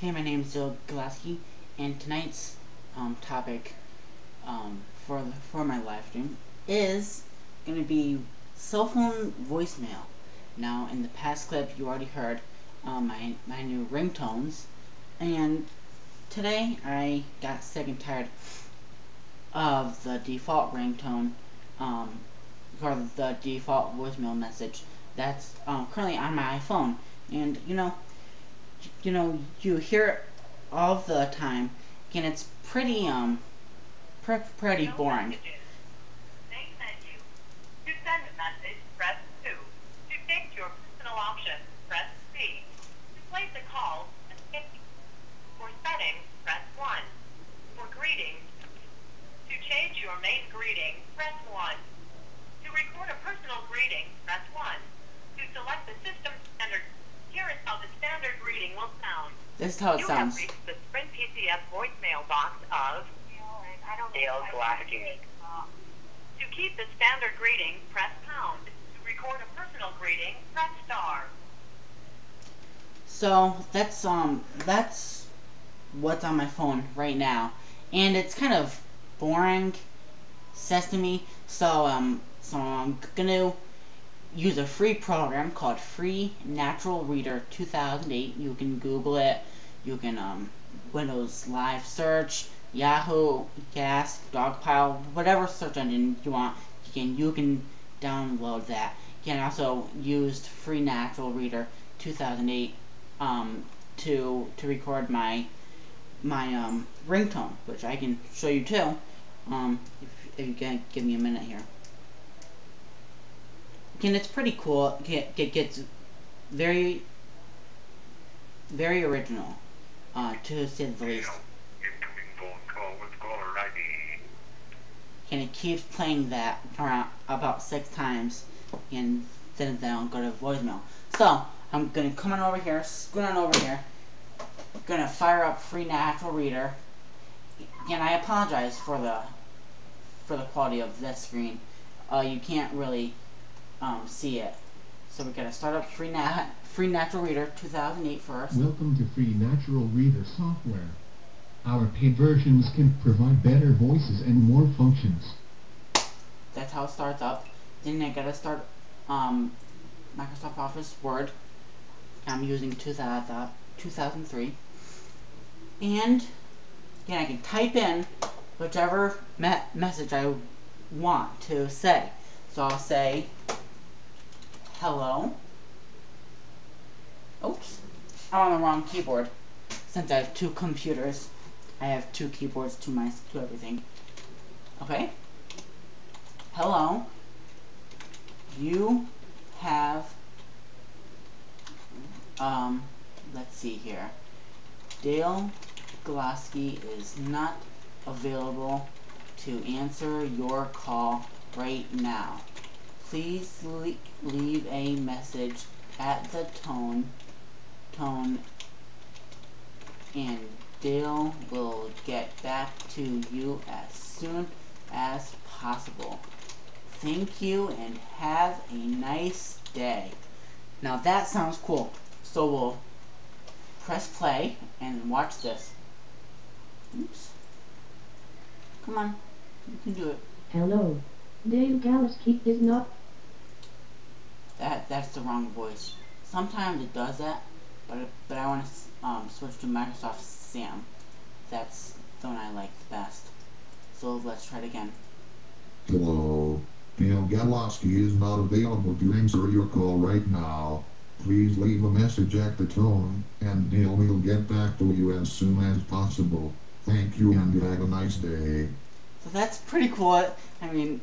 Hey, my name is Bill Gillespie, and tonight's um, topic um, for the, for my live stream is going to be cell phone voicemail. Now, in the past clip, you already heard um, my my new ringtones, and today I got sick and tired of the default ringtone um, or the default voicemail message that's um, currently on my iPhone, and you know you know, you hear it all the time, and it's pretty, um, pre pretty boring. messages. Main menu. To send a message, press 2. To change your personal options, press 3. To place a call. For settings, press 1. For greetings, to change your main greeting, press 1. To record a personal greeting, press 1. To select the system standard, here is how the standard greeting will sound. This is how it you sounds. have reached the Sprint PCS voicemail box of Dale Glasky. To keep the standard greeting, press pound. To record a personal greeting, press star. So that's um that's what's on my phone right now, and it's kind of boring, Sesame. So um so I'm gonna use a free program called Free Natural Reader 2008. You can Google it. You can um Windows Live Search, Yahoo, Ask, Dogpile, whatever search engine you want. You can you can download that. You can also use Free Natural Reader 2008 um, to to record my my um, ringtone, which I can show you too. Um, if, if you can give me a minute here. Again, it's pretty cool. It, gets very very original, uh, to say the least. Incoming phone call with caller ID. And it keeps playing that around about six times, and then I'll go to voicemail. So I'm gonna come on over here, scoot on over here. Gonna fire up Free Natural Reader, and I apologize for the for the quality of this screen. Uh, you can't really um, see it. So we're gonna start up Free Nat Free Natural Reader 2008 first. Welcome to Free Natural Reader software. Our paid versions can provide better voices and more functions. That's how it starts up. Then I gotta start um, Microsoft Office Word. I'm using 2000, 2003. And again, I can type in whichever me message I want to say. So I'll say, hello. Oops, I'm on the wrong keyboard. Since I have two computers, I have two keyboards to my to everything. Okay. Hello. You have um let's see here. Dale Glasky is not available to answer your call right now. Please le leave a message at the tone tone and Dale will get back to you as soon as possible. Thank you and have a nice day. Now that sounds cool. So we'll press play and watch this. Oops. Come on. You can do it. Hello. Dale Galaski is not. That that's the wrong voice. Sometimes it does that, but but I want to um, switch to Microsoft Sam. That's the one I like the best. So let's try it again. Hello. Dale Galowski is not available to answer your call right now. Please leave a message at the tone, and Dale will get back to you as soon as possible. Thank you and have a nice day. So that's pretty cool. I mean,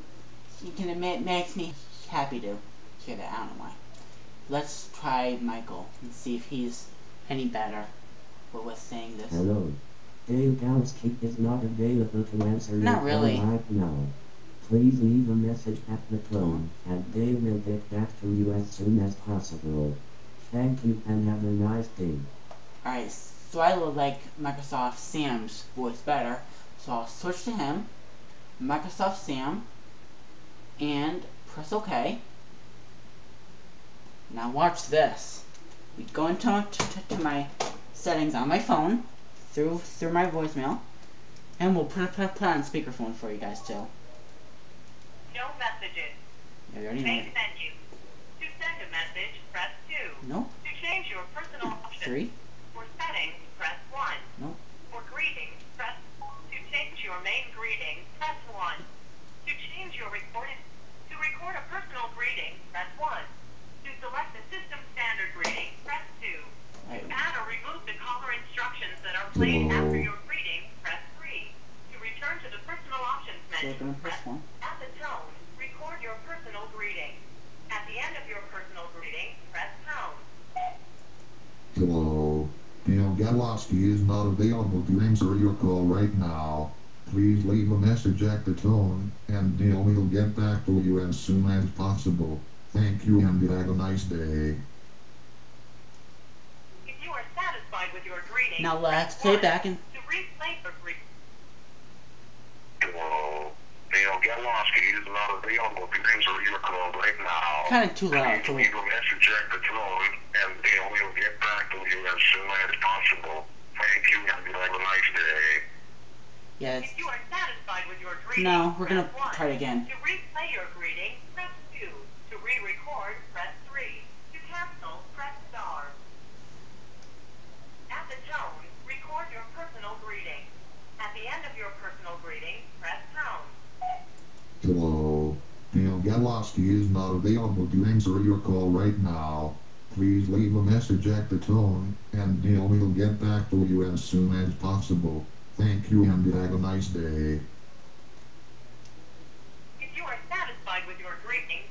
you can admit it makes me happy to that. I don't know why. Let's try Michael and see if he's any better with, saying this. Hello. Dale Galaski is not available to answer Not your really. call right now. Please leave a message at the tone, and Dale will get back to you as soon as possible. Thank you and have a nice day. Alright, so I would like Microsoft Sam's voice better. So I'll switch to him, Microsoft Sam, and press OK. Now watch this. We go into to, my settings on my phone through through my voicemail, and we'll put put, put on speakerphone for you guys too. No messages. Yeah, we already know. Main it. menu. To send a message, press 2. Nope. To change your personal options Three. for settings, press 1. Nope. For greetings, press To change your main greeting, press 1. To change your recorded to record a personal greeting, press 1. To select the system standard greeting, press 2. To add or remove the caller instructions that are played Hello. after your greeting, press 3. To return to the personal options menu, gonna press press one. at the tone, record your personal greeting. At the end of your personal greeting, press pound. Hello. Dale Galowski is not available to answer your call right now. Please leave a message at the tone, and Dale will get back to you as soon as possible. Thank you and have a nice day. If you are satisfied with your greeting, Now let's press play back and To replay your greeting, Hello. Dale Galowski is not available to answer your call right now. kind of too loud. Please So leave a message at the tone, and Dale will get back to you as soon as possible. Thank you and have a nice day. yeah, it's, if you are satisfied with your greeting, no, we're gonna try it again. To replay your greeting, press 2. To re-record, press 3. To cancel, press star. At the tone, record your personal greeting. At the end of your personal greeting, press pound. Hello. Dale Galowski is not available to answer your call right now. Please leave a message at the tone, and Dale will get back to you as soon as possible. Thank you and have a nice day. If you are satisfied with your greeting,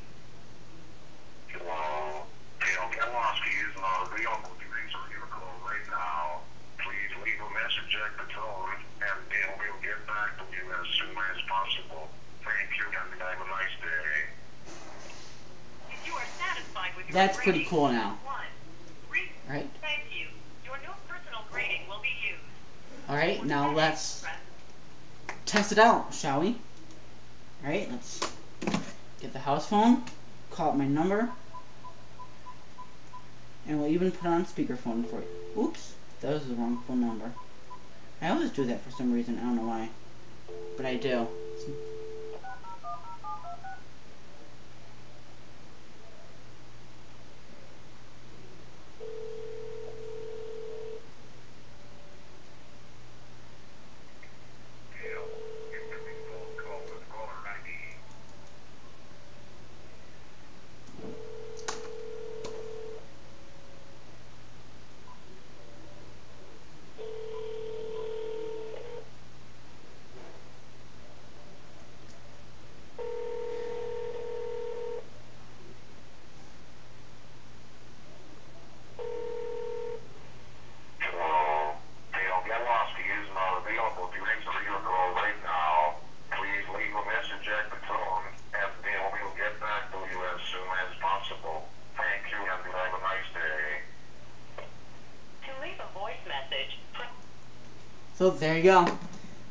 Hello. Dale Galowski is not available to answer your call right now. Please leave a message at the tone, and Dale will get back to you as soon as possible. Thank you and have a nice day. if you are satisfied with your That's pretty cool now. press 1. Re- Right? Thank you. Your new personal greeting will be used. Alright, now let's test it out, shall we? Alright, let's get the house phone, call up my number, and we'll even put on speakerphone for you. Oops, that was the wrong phone number. I always do that for some reason, I don't know why. But I do. Dale, incoming phone call with caller ID. Hello. Dale Galowski is not available to answer your call right now. Please leave a message at the tone, and Dale will get back to you as soon as possible. Thank you and have a nice day. To leave a voice message, press So there you go.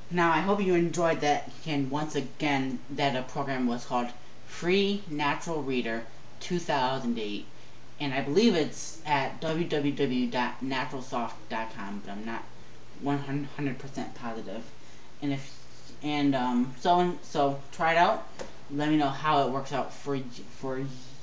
Now I hope you enjoyed that. And once again, that a program was called Free Natural Reader 2008, and I believe it's at www.naturalsoft.com, but I'm not 100% positive. And if and um, so so try it out. Let me know how it works out for for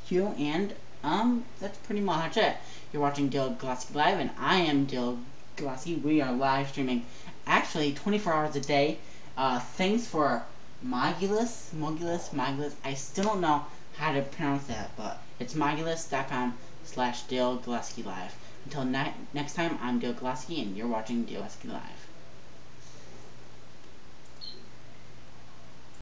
you. And um, that's pretty much it. You're watching Dale Gillespie Live, and I am Dale Gillespie. We are live streaming actually 24 hours a day. Uh, thanks for Mogulus, Mogulus, Mogulus. I still don't know how to pronounce that, but it's mogulus.com slash Dale Live. Until ne- next time, I'm Dale Gillespie, and you're watching Dale Live.